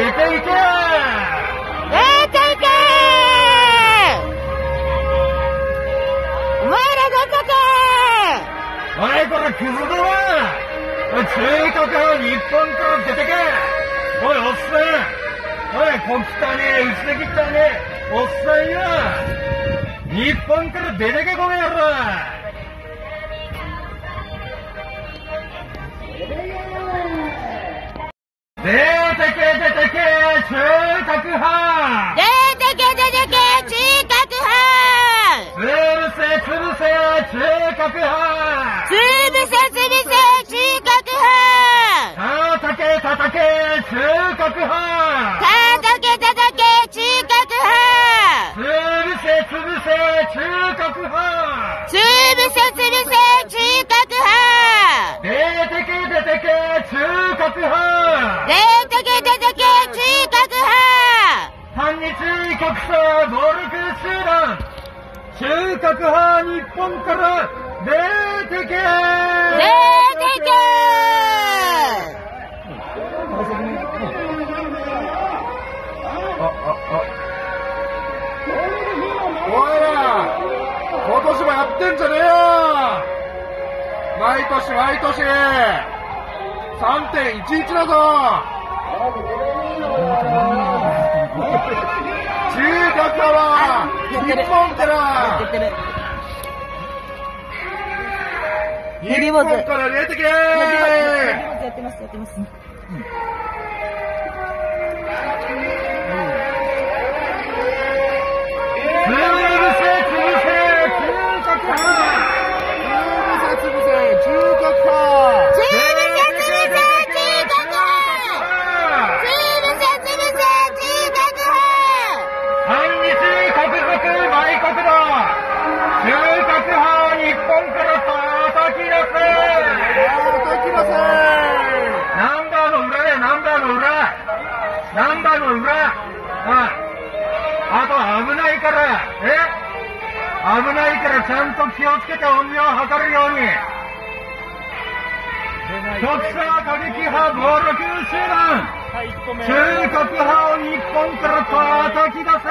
出ていけ出ていけお前ら出てけ。おいこれクズだなおい中華から日本から出てけ。おいおっさん。おい小汚ね。えうちで汚ね。えおっさんよ。日本から出てけこの野郎核派出てけ出てけ中核派潰せ潰せ中核派つぶせつぶせ中核派叩け叩け中核派叩け叩け中核派潰せ潰せ中核派つぶせつぶせ中核派出てけ出てけ中核派出てけ出てけ中核派反日国際暴力集団中核派日本から出てけ出てけおいら今年もやってんじゃねえよ毎年毎年3.11だぞ中華から日本からてる日本から出てけやってますやってます。潰せから、え？危ないからちゃんと気をつけて音量を測るように。特殊過激派暴力集団。中核派を日本から叩き出せ。叩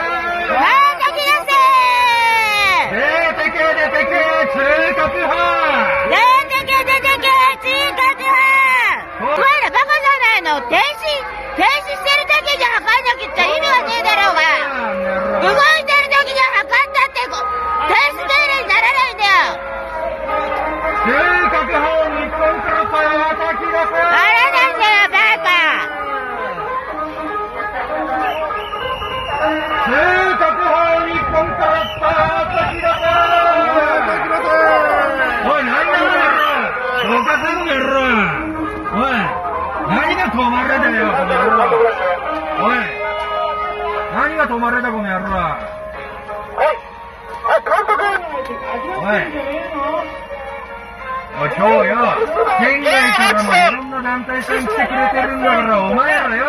き出せ。出てけ出てけ中核派何が止まれだ、この野郎おい、おい、今日よ、県外からもいろんな団体さん来てくれてるんだから、お前らよ、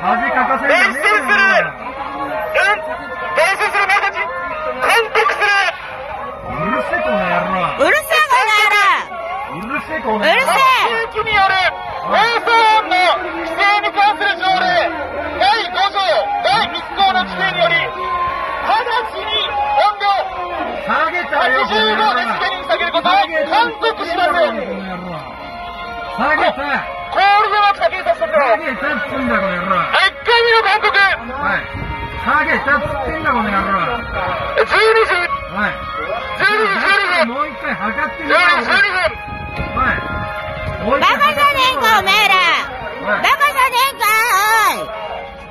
恥かかせんじゃねえよ。うるせえこの野郎。うるせえこの野郎。うるせえこのうるせ野郎え地域による放送音の規制に関する条例第5条第1項の規定により直ちに音量下げたよ、この野郎85デシベルに下げることを勧告しますこの野郎下げたコールドマークだけにさせてくれ下げたっつんだ、この野郎1回目の勧告はい下げたっつってんだ、この野郎12時はい12時12分もう一回測ってみ12ろ時12分はいもう一バ回カじゃねえかおめえら。はい。バカじゃねえか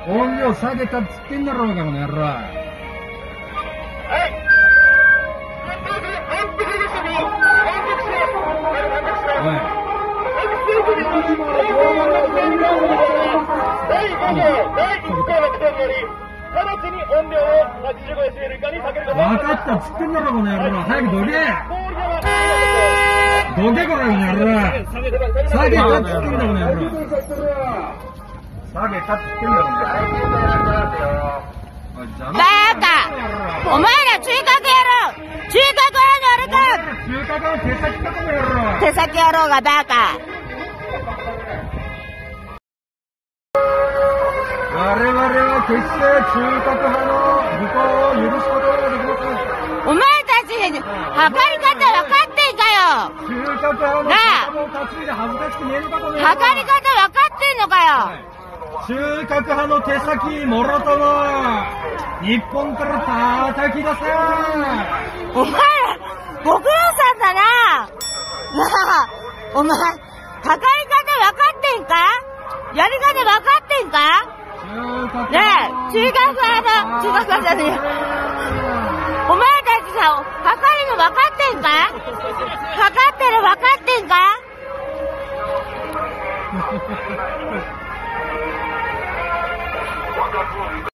おい。音量下げたっつってんだろうが、この野郎により直ちに音量を85デシベル以下に下げることを分かったっつってんだろ、この野郎。早くどけ。どけ、この野郎。下げたっつってんだ、この野郎。下げたっつってんだ、この野郎。バカ。お前ら中核野郎。中核派に中華側の手先かこの野郎。乗るか手先野郎がバカ決して中核派のを許すことはできません。お前たち、測り方分かってんかよ。中核派のを担いで恥ずかしく見えるかとね。測り方分かってんのかよ。中核派の手先もろとも、日本から叩き出せ。お前ら、ご苦労さんだな。なあ、お前中学は中学はじゃね。お前たちさ、測るの分かってんか？測ってる分かって分かってんか？